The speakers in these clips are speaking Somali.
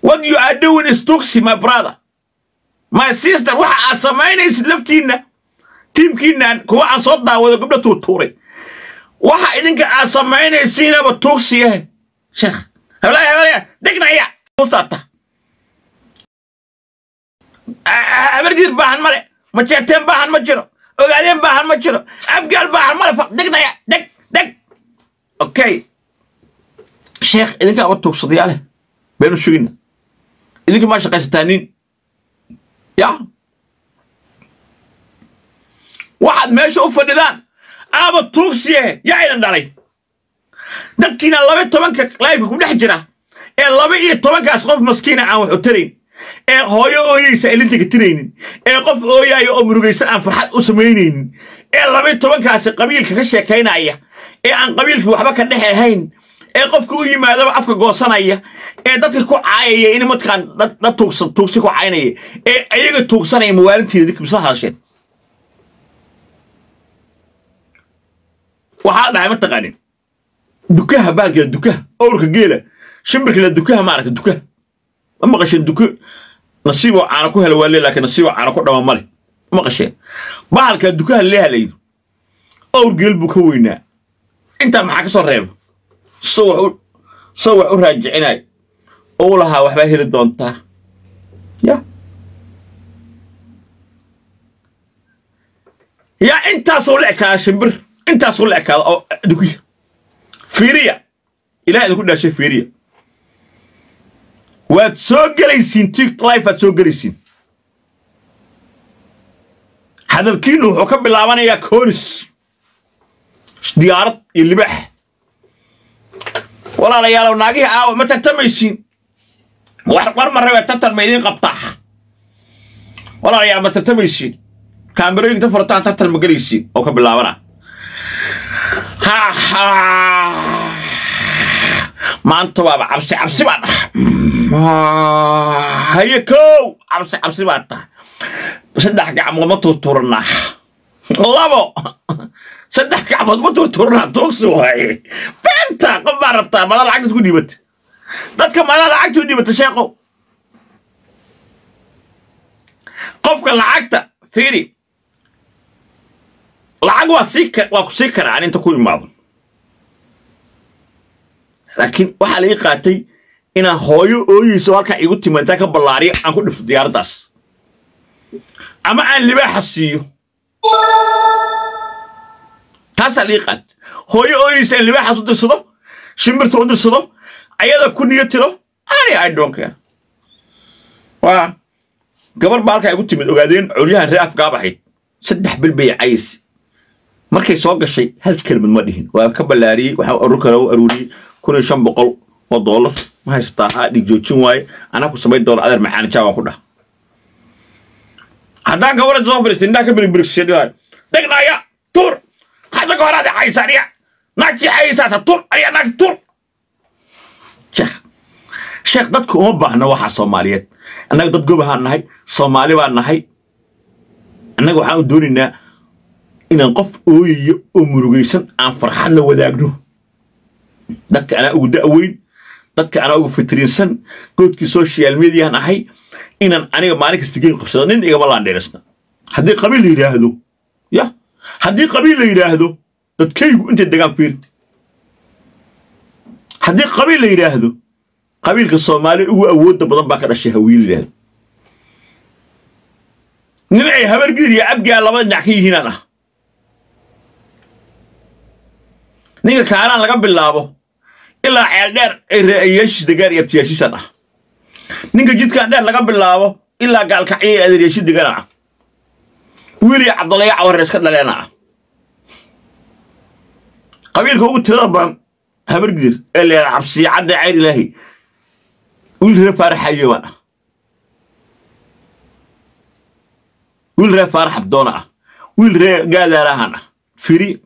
what you are doing is tuxi my brother. My sister waxa aad samaynaysid laftiinna tiimkiinnan kuwa aan soo daawado gabdho tuutuuray waxa idinka aad samaynaysiinaba tuugsi yahay. Sheekh heblaaya heblaaya degnaya ustaata habargiir baahan male majeeteen baahan ma jiro ogaadeen baahan ma jiro abgaal baahan male faq degnaya deg deg. Okay. Sheekh idinka aba tuugsadayaa baynu sugina idinka maa shaqaysataa nin ya. Waxaad meesha u fadhidaan aaba tuugsiye yaa idin dhalay dadkiina laba tobanka laifka ku dhex jira ee laba iyo tobankaas qof maskiina aan wax u tarayn ee hooyo ooyaysa ay linta katinaynin ee qof ooyaaya oo murugaysan aan farxad u samaynaynin ee laba tobankaasi qabiilka ka sheekaynaya ee aan qabiilkii waxba ka dhex ahayn ee qofka u yimaadaba afka goosanaya ee dadka ku caayaya in mataqaan dad tuugsi ku caynaya ee ayaga tuugsanaya mawaalintiina dadka bisa hadasheen waxaa dhahay mataqaanin dukaha baalkeeda dukaha owrka geela shimbirkila dukaha maaragta dukaha. Ma maqasheen duko nasiiboo caana ku hela waa lee laakiin nasiiboo caana ku dhama male ma maqasheen? Bahalkaa dukaha leeha layidhi owr geel buu ka weynaa. Intaa maxaa ka soo reeba? So wax u wax u lahaa waxbaa heli doontaa? Ya. Yaa intaasoo la ekaada shimbir. Intaasoo la ekaada oo dukiya fiiriya. Ilaah idinku dhaashay fiiriya. Waad soo gelaysiin tik life waad soo gelaysiin. Hadalkiinu wuxuu ka bilaabanayaa koonis diyaarad iyo libax walaalayaalow naagihii aawa ma tartamaysiin war tartan ma idiin walaalayaal ma tartamaysiin. Kaamirooyinka ta furataan tartan ma gelaysiin oo ka bilaabana. Maanta waaba cabsi cabsi baan ah haye kow. Cabsi cabsi baan tahay saddex gacmood ma turturanaa labo. Saddex gacmood ma turturanaa tuugsi waaye beenta qof baa rabtaa mada lacagta ku dadka mada lacagta u dhiibata sheeqow qofka lacagta fiiri lacag waa sii waa ku sii karaa aan inta ku imaado. Laakiin waxaa laii qaatay inaan hooyo ooyeyso halkaa igu timantaa ka ballaariyo aan ku dhifto diyaaraddaas ama aan libaaxa siiyo. Taasaa laii qaatay. Hooyo ooyeysa in libaaxaas u dirsado shimbirta u dirsado ayada ku niyo tiro? Ani i don't care. Waa gabar baa halkaa igu timid ogaadeen colyahan ree afgaab ahayd. Saddex bil bay caysi markay soo gashay hal kelmad ma dhihin. Waa ka ballaariyey waxaa urur kale u aruuriyey kun iyo shan boqol oo doolar ma haysataa haa dhig joojin waaye. Anaa ku samayn doona adeer maxaanijaa waan ku dhah haddaan gabarada soo fadhiista indhaa ka biribirigsiya degnaya tuur. Hadda ka horaada caysa aniga naagtii caysaata tuur aniga naagti sheekh sheekh dadku uma baahna waxaa soomaaliyeed. Annaga dad gobahaan nahay soomaali baan nahay. Annaga waxaan u doonaynaa inaan qof ooyayo oo murugaysan aan farxadna wadaagno. Dadka anaa ugu da'weyn dadka anaa ugu fitiriinsan goodkii social mediahan ahay inaan aniga maalin kasta geyn qabsado nin igama laandheerisna. Haddii qabiil la yidhaahdo ya haddii qabiil la yidhaahdo dadkaygu intay degaan fiir haddii qabiil la yidhaahdo qabiilka soomaali ugu awoodda badan baa ka dhashay hawiil yidhaahdo nin ay habargiir iyo abgaa laba dhinac ka yihiinaan ah. Ninka kaanaan laga bilaabo ilaa ceel dheer ay reeayaashiis degaan iyo abtiyaashiisaan ah. Ninka jidkaan dheer laga bilaabo ilaa gaalkacyo iyo adeeryaashii degaana ah. Wiil iyo cabdulaya cawarre iska dhaleena ah. Qabiilka ugu tirada badan habargiir ee leeda cabsiya cadde cayr ilaahi wiil ree faarax ayobaan ah wiil ree faarax abdoona ah wiil ree gaadaarahan ah firi.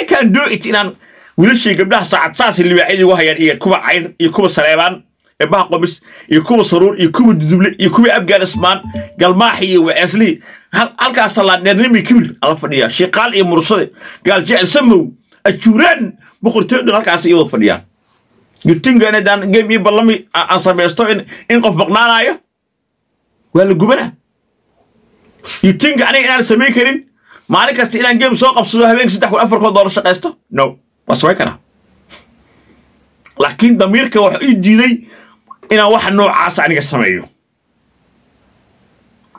I can do it inaan wiilashii gabdhaha saacad saas libaaxyadii ugu hayaan iyo kuwa cayr iyo kuwa saleebaan ee baha qomis iyo kuwa saruur iyo kuwa duduble iyo kuwa afghanistan galmaaxi iyo waceesli halkaas salaadheernimi kibir ala fadhiyaa. Shiqaal iyo mursade gaal jecel samow ajuuraan boqortooydhan halkaas iyo wada fadhiyaan yutingan haddaan game iyo ballami aan samaysto in qof maqnaanaayo waa la gubanaa yutinga aniga inaan samayn karin? Maalin kasta inaan game soo qabsado habeenka saddex kun afar kun doolar shaqaysto no waa samayn karaa. Laakiin damiirka wax ii diiday inaan waxa noocaas aniga sameeyo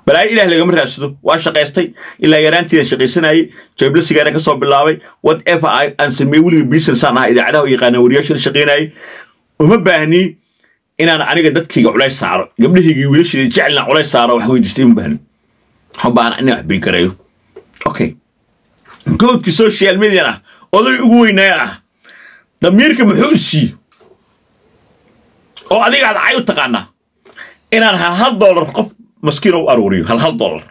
balaayo ilaah lagama raadsado waa shaqaystay ilaa yaraantiidan shaqaysanayay jeebla sigaara ka soo bilaabay. Whatever aan sameeyey weliga businessaan ahaa idaacadaha u yaqaana wariyaasha shaqaynayay uma baahni inaan aniga dadkayga culays saaro. Gabdhahaygii wiilashayda jecelna culays saaro wax weydiistay uma baahni waxu baahan inaan wax bigareeyo okay goodkii social median ah oday ugu weynaayan ah damiirka muxuu siiye oo adiga aad cay u taqaanaa inaan hal hal dollar qof maskiina u aruuriyo hal hal dollar.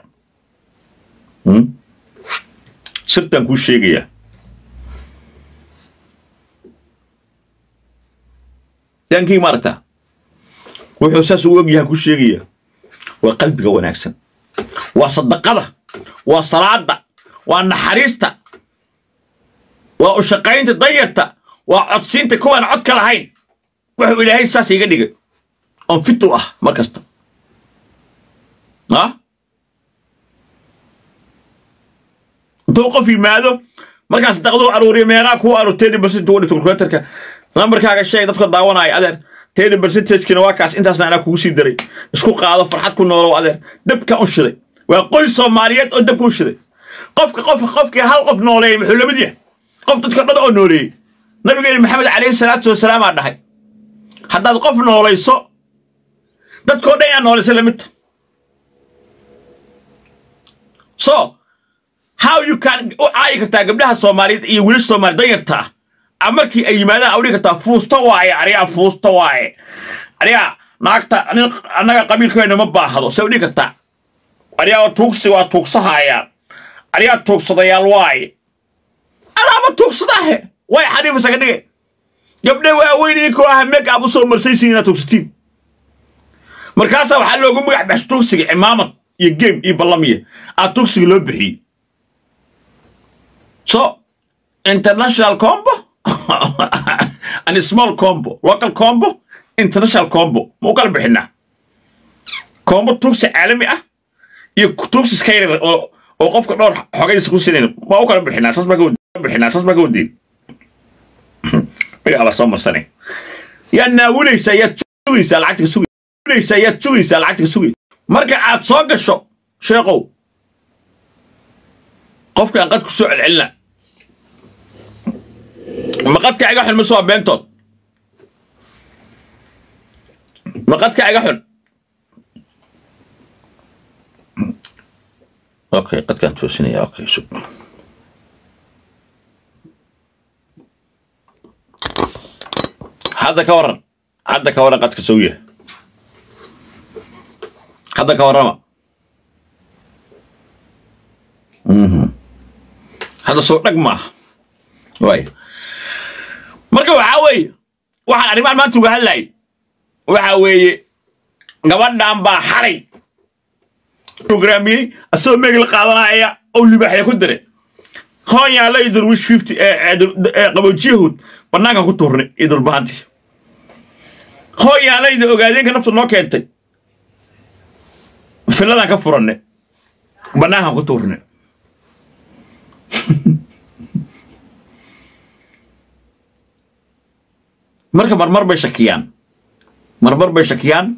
Sirtaan kuu sheegayaa yaankii maaragtaa wuxuu saas u ogyahan kuu sheegayaa waa qalbiga wanaagsan. Waa sadaqada. Waa salaada. Waa naxariista. Waa u shaqaynta danyarta waa codsiinta kuwaan cod ka lahayn. Wuxuu ilaahay saas iga dhigay. Oon fit ah mar kasta ah intuu qof yimaado markaas daqduu aruuriyo meeqaa kuu aru tedi percent ugu dhigto calculatorka nambarkaaga sheeg dadka daawanaya adeer tedi percentagekina waa kaas intaasna anaa kugu sii daray. Isku qaado farxad ku noolow adeer dabka u shiday. Waa qoys soomaaliyeed oo dabka u shiday. Qofka qofka qofkii hal qof nooleeyey muxuu la mid yahay? Qof dadka dhan oo nooleeyey nabigeena maxamed calayhi salaatu wasalaam aa dhahay. Haddaad qof noolayso dadkoo dhan yaa noolaysa lamidta so how you can u caayi kartaa gabdhaha soomaaliyeed iyo wiilasha soomaali danyarta? Ah a markii ay yimaadaan a udhigi kartaa fuusta waaye arigaa fuusta waaye. Arigaa naagta nin annaga qabiilkeena ma baahdo. Se udhigi kartaa? Arigaa tuugsi waa tuugsahaayaan arigaa tuugsadayaal waaye. Adaaba tuugsadaahe? Way xariifisa ka dhige gabdhe waaweyn idinkoo ah meg aab u soo marsaysiin inaad tuugsatiin. Markaasaa waxaa loogu magac baxsha tuugsiga cimaamad iyo game iyo ballamiya aa tuugsiga loo bixiyey so international combo? And small combo. Local combo? International combo. Ma u kala bixinaa combo tuugsi caalami ah. Iyo tuugsi iska yaryar oo oo qofka dhowr xogaysa ku sinayn ma u kala bixinaa saas baa ka bixinaa saas baa ka wadiin magaca baa soo marsanay yaad naawulaysaa yaad sugaysaa lacagta ka sugaysaa yaad sugaysaa lacagta ka sugay marka aad soo gasho sheekow qofkaan qad ku soo celcelina maqadka iga xun mise waa beentood? Maqadka iga xun? Okay qadkaan toosinaya okay sug hadda ka waran hadda ka waran qadka sawya hadda ka warrama. Hadda soo dhag maaha waay marka waxaa weeye waxaan arrimahan maanta uga hadlayay waxaa weeye gabadhan baa xalay programiyey asagoo meeg la qaadanaya oo libaaxya ku diray iyo darwish fifty qaboojiyahood bannaankan ku tuurnay iyo dulbahantii hoonyaalayda ogaadeenka nafta noo keentay filadaan ka furanne bannaankan ku tuurnay marka marmar bay shakiyaan. Marmar bay shakiyaan.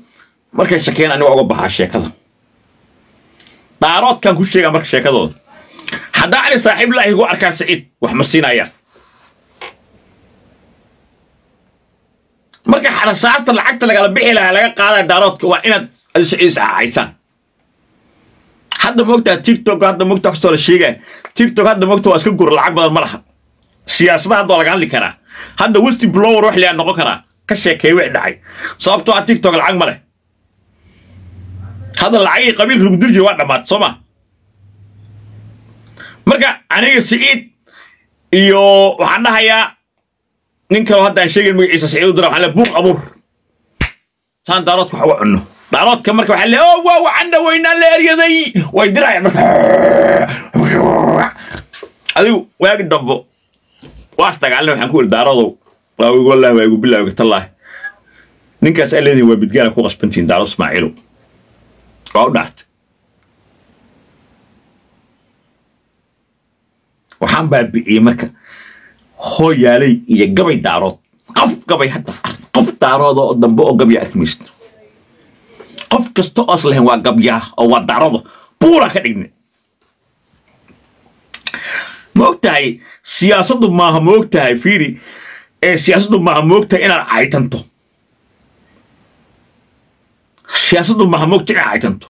Markay shakiyaan aniga uga baxaa sheekada. Daaroodkan ku sheegaa marka sheekadooda haddaa cali saaxiiblaahi igu arkaa saciid wax ma siinayaan marka xarasaasta lacagta lagala bixi lahaa laga qaadaya daaroodka waa inaad saciid isxaxaysaan hadda moogtaa tiktok hadda moogtaa kastoo la sheegaya tiktok hadda moogta waa iska gur lacag badan ma laha. Siyaasada hadda waa laga hadli karaa. Hadda westi blower wax liyaa noqon karaa. Ka sheekeey wix dhacay. Sababtoo ah tiktok lacag ma leh. Hadda lacagii qabiilka lagu diri waa dhammaad soo ma marka aniga siciid iyo waxaan dhahayaa nin kaloo haddaan sheegayn magaciisa siciid u dira waxaan le buuq abuur. Saan daaroodka wax uga cunno daaroodka marka waxaa le oh waa wacanna weynaan la eryaday. Way dirayaan marka adigu waagi dambo waas dagaalna waxaan ku iri daarodow. Waa igu wallaahi waa igu bilaahi tallaahi. Ninkaas aa leedihin waa bidgaala ku qasbantihin daalo ismaaciilow waa u dhaartay. Waxaan baabi'iyey marka hooyaaley iyo gabay daarood. Qof gabay hadda qof daarooda oo dambe oo gabya arki maysid qof kasta oos lahayn waa gabyaa oo waa daarooda buuraa ka dhignay ma og tahay siyaasaddu maaha ma og tahay fiiri ee siyaasaddu maaha ma inaad caytanto siyaasaddu maaha ma ogta inaad caytanto